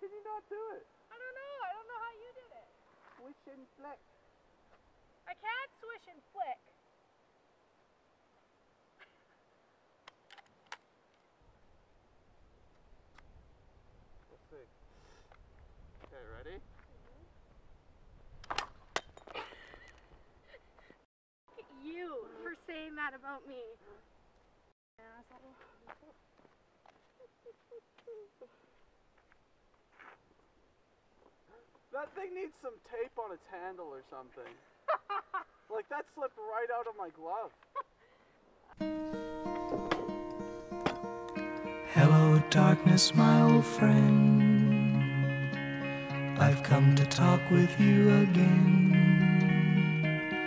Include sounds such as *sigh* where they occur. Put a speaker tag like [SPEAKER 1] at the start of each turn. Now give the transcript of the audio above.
[SPEAKER 1] can you not do it?
[SPEAKER 2] I don't know. I don't know how you did it.
[SPEAKER 1] Swish and flick.
[SPEAKER 2] I can't swish and flick.
[SPEAKER 1] Let's see. Okay, ready?
[SPEAKER 2] You for saying that about me. Asshole.
[SPEAKER 1] That thing needs some tape on its handle or something. *laughs* like that slipped right out of my glove.
[SPEAKER 3] Hello, darkness, my old friend. I've come to talk with you again.